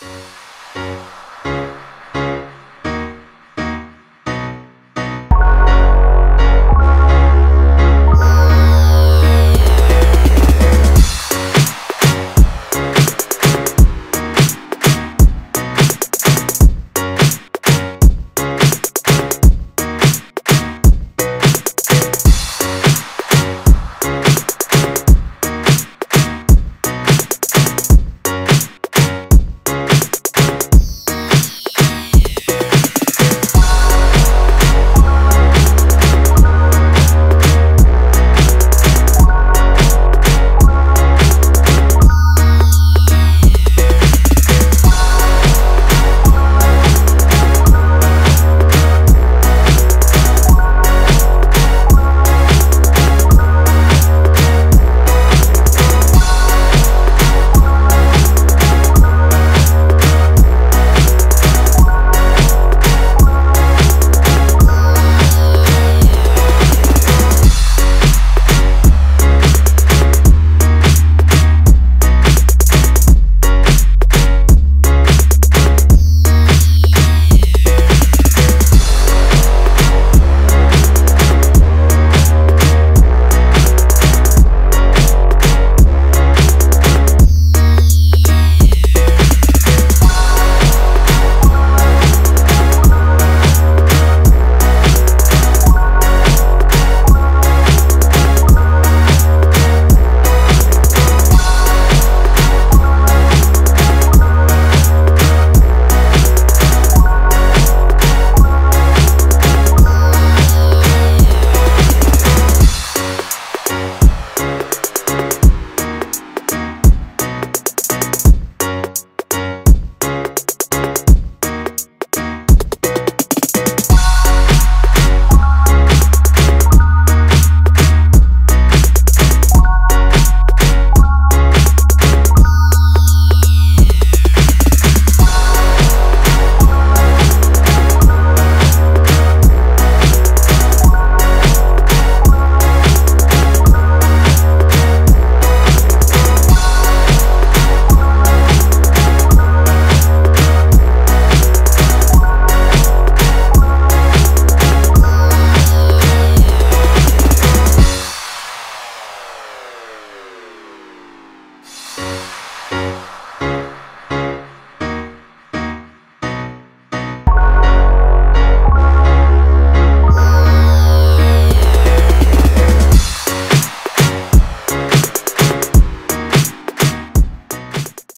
you